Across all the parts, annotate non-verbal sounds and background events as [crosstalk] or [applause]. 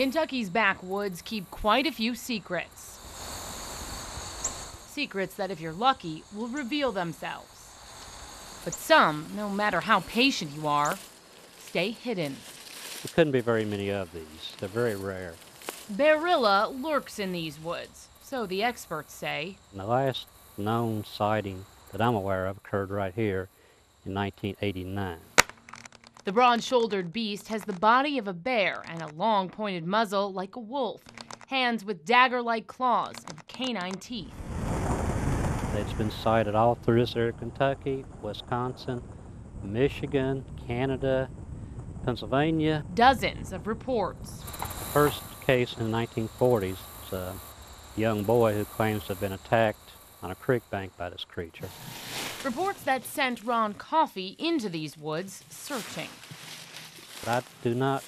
Kentucky's backwoods keep quite a few secrets. Secrets that, if you're lucky, will reveal themselves. But some, no matter how patient you are, stay hidden. There couldn't be very many of these. They're very rare. Bearilla lurks in these woods, so the experts say. The last known sighting that I'm aware of occurred right here in 1989. The broad shouldered beast has the body of a bear and a long pointed muzzle like a wolf, hands with dagger like claws, and canine teeth. It's been sighted all through this area Kentucky, Wisconsin, Michigan, Canada, Pennsylvania. Dozens of reports. First case in the 1940s is a young boy who claims to have been attacked on a creek bank by this creature. Reports that sent Ron Coffey into these woods searching. I do not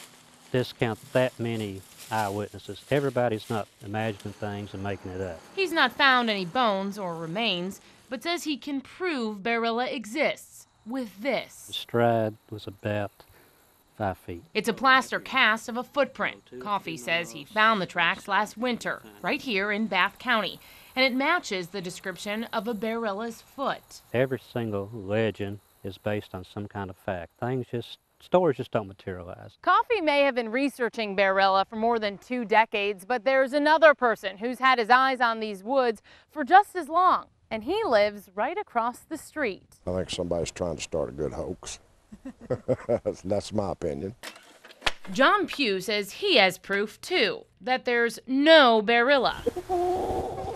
discount that many eyewitnesses. Everybody's not imagining things and making it up. He's not found any bones or remains, but says he can prove Bearilla exists with this. The stride was about five feet. It's a plaster cast of a footprint. Coffey says he found the tracks last winter, right here in Bath County, and it matches the description of a Bearilla's foot. Every single legend is based on some kind of fact. Things just, stories just don't materialize. Coffey may have been researching Bearilla for more than two decades, but there's another person who's had his eyes on these woods for just as long, and he lives right across the street. I think somebody's trying to start a good hoax. [laughs] [laughs] That's my opinion. John Pugh says he has proof too that there's no Bearilla. [laughs]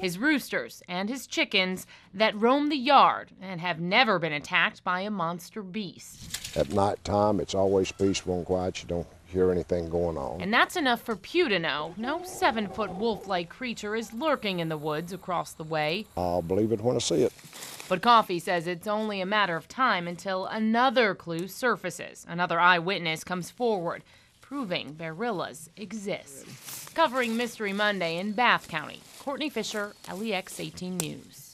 His roosters and his chickens that roam the yard and have never been attacked by a monster beast. At night time, it's always peaceful and quiet. You don't hear anything going on. And that's enough for Pugh to know no seven foot wolf like creature is lurking in the woods across the way. I'll believe it when I see it. But Coffey says it's only a matter of time until another clue surfaces. Another eyewitness comes forward, proving Bearillas exist. Covering Mystery Monday in Bath County, Courtney Fisher, LEX 18 News.